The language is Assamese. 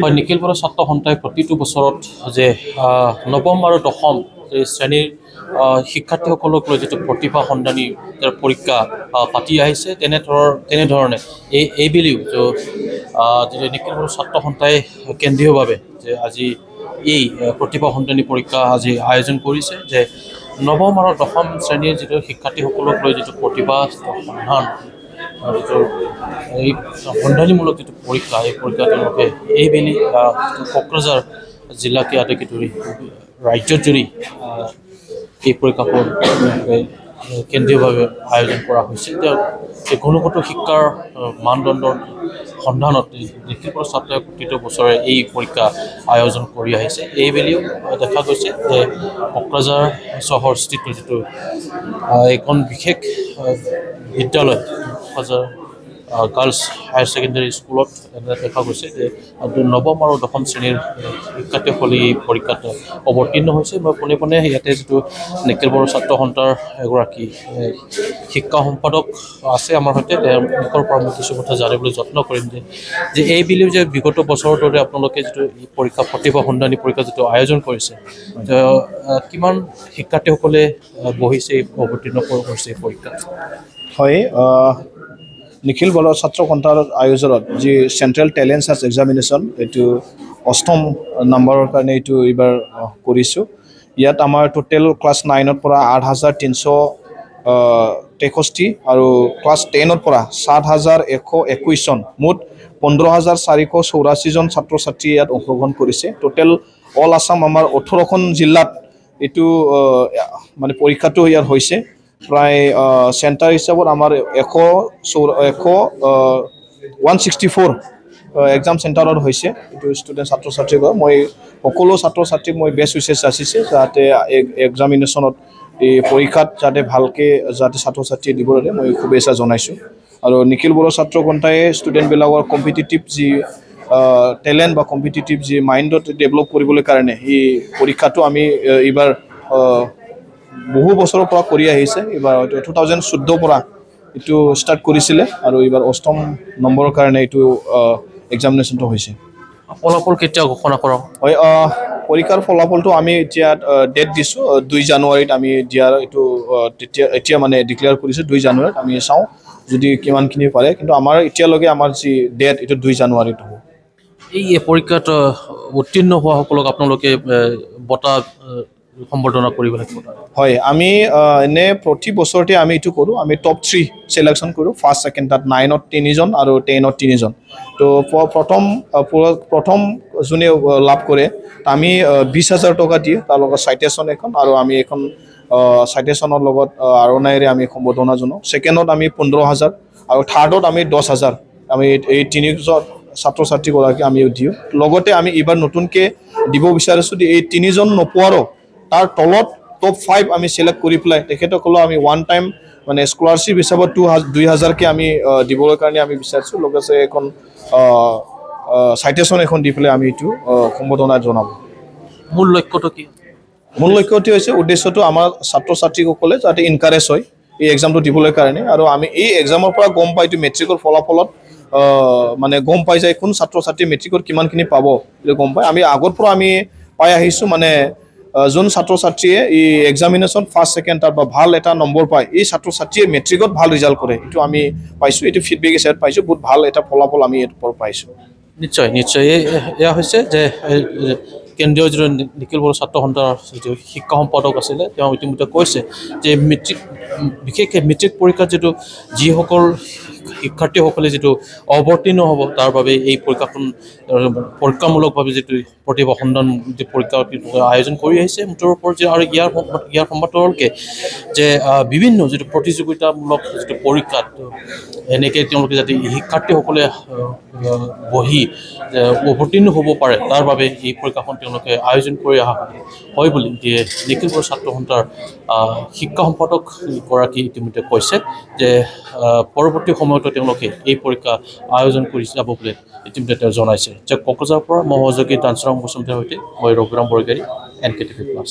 হয় নিখিল বড়ো ছাত্ৰ সন্থাই প্ৰতিটো বছৰত যে নৱম আৰু দশম শ্ৰেণীৰ শিক্ষাৰ্থীসকলক লৈ যিটো প্ৰতিভা সন্ধানী পৰীক্ষা পাতি আহিছে তেনেধৰ তেনেধৰণে এই এইবেলিও যিটো নিখিল বড়ো ছাত্ৰ সন্থাই কেন্দ্ৰীয়ভাৱে যে আজি এই প্ৰতিভা সন্ধানী পৰীক্ষা আজি আয়োজন কৰিছে যে নৱম আৰু দশম শ্ৰেণীৰ যিটো শিক্ষাৰ্থীসকলক লৈ যিটো প্ৰতিভা সন্ধান যিটো এই সন্ধানীমূলক যিটো পৰীক্ষা এই পৰীক্ষা তেওঁলোকে এইবেলি কোকৰাঝাৰ জিলাকে আটাইকে ধৰি ৰাজ্যত জুৰি এই পৰীক্ষাবোৰ কেন্দ্ৰীয়ভাৱে আয়োজন কৰা হৈছে। তেওঁ এই গুণগত শিক্ষাৰ মানদণ্ডৰ সন্ধানত নিখিলপুৰ ছাত্ৰই প্ৰতিটো বছৰে এই পৰীক্ষা আয়োজন কৰি আহিছে। এইবেলিও দেখা গৈছে যে কোকৰাঝাৰ চহৰস্থিত যিটো আহ, এইখন বিশেষ বিদ্যালয় আহ, গাৰ্লছ হায়াৰ ছেকেণ্ডেৰী স্কুলত দেখা গৈছে যে নৱম আৰু দশম শ্ৰেণীৰ শিক্ষাৰ্থীসকলে এই পৰীক্ষাত অৱতীৰ্ণ হৈছে। মই পোনে পোনে ইয়াতে যিটো নিখিল বড়ো ছাত্ৰ সন্থাৰ এগৰাকী শিক্ষা সম্পাদক আছে আমাৰ সৈতে তেওঁলোকৰ পৰা মই কিছু কথা জানিবলৈ যত্ন কৰিম যে এই বুলিও যে বিগত বছৰৰ দৰে আপোনালোকে যিটো এই পৰীক্ষা প্ৰতিভা সন্ধানী পৰীক্ষা যিটো আয়োজন কৰিছে কিমান শিক্ষাৰ্থীসকলে বহিছে অৱতীৰ্ণ কৰিছে এই পৰীক্ষাত? হয় নিখিল বড়ো ছাত্ৰ সন্থাৰ আয়োজনত যি চেণ্ট্ৰেল টেলেণ্ট চাৰ্চ এক্সামিনেশ্যন এইটো অষ্টম নম্বৰৰ কাৰণে এইটো এইবাৰ কৰিছোঁ। ইয়াত আমাৰ টোটেল ক্লাছ নাইনৰ পৰা আঠ হাজাৰ তিনিশ তেষষ্ঠি আৰু ক্লাছ টেনৰ পৰা সাত হাজাৰ এশ একৈছজন মুঠ পোন্ধৰ হাজাৰ চাৰিশ চৌৰাশীজন ছাত্ৰ ছাত্ৰীয়ে ইয়াত অংশগ্ৰহণ কৰিছে। টোটেল অল আছাম আমাৰ ওঠৰখন জিলাত এইটো মানে পৰীক্ষাটো ইয়াত হৈছে। প্ৰায় চেণ্টাৰ হিচাপত আমাৰ এশ চৌ এশ ওৱান ছিক্সটি ফ'ৰ এক্সাম চেণ্টাৰত হৈছে। এইটো ষ্টুডেণ্ট ছাত্ৰ ছাত্ৰীক মই সকলো ছাত্ৰ ছাত্ৰীক মই বেষ্ট উইচেছ যাচিছে যাতে এক্সামিনেশ্যনত এই পৰীক্ষাত যাতে ভালকৈ যাতে ছাত্ৰ ছাত্ৰীয়ে দিব লাগে মই শুভেচ্ছা জনাইছোঁ। আৰু নিখিল বড়ো ছাত্ৰ সন্থাই ষ্টুডেণ্টবিলাকৰ কম্পিটিটিভ যি টেলেণ্ট বা কম্পিটিটিভ যি মাইণ্ডত ডেভেলপ কৰিবলৈ কাৰণে এই পৰীক্ষাটো আমি এইবাৰ বহু বছৰৰ পৰা কৰি আহিছে। এইবাৰ হয়তো টু থাউজেণ্ড চৈধ্যৰ পৰা এইটো ষ্টাৰ্ট কৰিছিলে আৰু এইবাৰ অষ্টম নম্বৰৰ কাৰণে এইটো এক্সামিনেশ্যনটো হৈছে। ফলাফল কেতিয়া ঘোষণা কৰা হ'ব? হয় পৰীক্ষাৰ ফলাফলটো আমি এতিয়া ডেট দিছোঁ দুই জানুৱাৰীত আমি দিয়াৰ এইটো তেতিয়া এতিয়া মানে ডিক্লেয়াৰ কৰিছোঁ দুই জানুৱাৰীত আমি চাওঁ যদি কিমানখিনি পাৰে। কিন্তু আমাৰ এতিয়ালৈকে আমাৰ যি ডেট এইটো দুই জানুৱাৰীত হ'ব। এই পৰীক্ষাত উত্তীৰ্ণ হোৱাসকলক আপোনালোকে বঁটা সম্বৰ্ধনা কৰিব লাগিব হয় আমি এনে প্ৰতি বছৰতে আমি এইটো কৰোঁ আমি টপ থ্ৰী চিলেকশ্যন কৰোঁ ফাৰ্ষ্ট ছেকেণ্ড তাত নাইনত তিনিজন আৰু টেনত তিনিজন। তো প্ৰথম প্ৰথম যোনে লাভ কৰে আমি বিছ হাজাৰ টকা দিয়ে তাৰ লগত চাইটেশ্যন এখন আৰু আমি এখন চাইটেশ্যনৰ লগত আৰণাইৰে আমি সম্বৰ্ধনা জনাওঁ। ছেকেণ্ডত আমি পোন্ধৰ হাজাৰ আৰু থাৰ্ডত আমি দহ হাজাৰ। আমি এই তিনিজন ছাত্ৰ ছাত্ৰীগৰাকী আমি দিওঁ। লগতে আমি এইবাৰ নতুনকৈ দিব বিচাৰিছোঁ এই তিনিজন নোপোৱাৰো তাৰ তলত টপ ফাইভ আমি চিলেক্ট কৰি পেলাই তেখেতসকলক আমি ওৱান টাইম মানে স্কলাৰশ্বিপ হিচাপত টু দুই হাজাৰকৈ আমি দিবলৈ কাৰণে আমি বিচাৰিছোঁ। লগতে এখন চাইটেশ্যন এখন দি পেলাই আমি এইটো সম্বোধনা জনাব। মূল লক্ষ্যটো কি? মূল লক্ষ্যটো হৈছে উদ্দেশ্যটো আমাৰ ছাত্ৰ ছাত্ৰীসকলে যাতে ইনকাৰেজ হয় এই এক্সামটো দিবলৈ কাৰণে। আৰু আমি এই এক্সামৰ পৰা গম পাই এইটো মেট্ৰিকৰ ফলাফলত মানে গম পাই যায় কোন ছাত্ৰ ছাত্ৰী মেট্ৰিকত কিমানখিনি পাব গম পায় আমি আগৰ পৰা আমি পাই আহিছোঁ মানে যোন ছাত্ৰ ছাত্ৰীয়ে এই এক্সামিনেশ্যন ফাৰ্ষ্ট ছেকেণ্ড তাৰ বা ভাল এটা নম্বৰ পায় এই ছাত্ৰ ছাত্ৰীয়ে মেট্ৰিকত ভাল ৰিজাল্ট কৰে। এইটো আমি পাইছোঁ এইটো ফিডবেক হিচাপে পাইছোঁ বহুত ভাল এটা ফলাফল আমি এইটোৰ পৰা পাইছোঁ। নিশ্চয় নিশ্চয়। এই এয়া হৈছে যে কেন্দ্ৰীয় যিটো নিখিল বড়ো ছাত্ৰ সন্থাৰ যিটো শিক্ষা সম্পাদক আছিলে তেওঁ ইতিমধ্যে কৈছে যে মেট্ৰিক বিশেষকৈ মেট্ৰিক পৰীক্ষাত যিটো যিসকল শিক্ষাৰ্থীসকলে যিটো অৱতীৰ্ণ হ'ব বাবে এই পৰীক্ষামূলকভাৱে যিটো প্ৰতিভা সন্ধান যিটো পৰীক্ষা আয়োজন কৰি আহিছে মুঠৰ ওপৰত যে সম- ইয়াৰ সম্পাদকে যে বিভিন্ন যিটো প্ৰতিযোগিতামূলক যিটো পৰীক্ষাত এনেকৈ তেওঁলোকে যাতে শিক্ষাৰ্থীসকলে বহি যে অৱতীৰ্ণ হ'ব তাৰ বাবে এই পৰীক্ষাখন তেওঁলোকে আয়োজন কৰি অহা হয় বুলি নিখিল বড়ো ছাত্ৰ সন্থাৰ শিক্ষা সম্পাদক গৰাকী ইতিমধ্যে কৈছে যে পৰৱৰ্তী সময়তো তেওঁলোকে এই পৰীক্ষা আয়োজন কৰি যাব বুলি ইতিমধ্যে তেওঁ জনাইছে। যে মই সহযোগী দানচৰাম বসুমতাৰ সৈতে মই Raghuram Bargari N K T V plus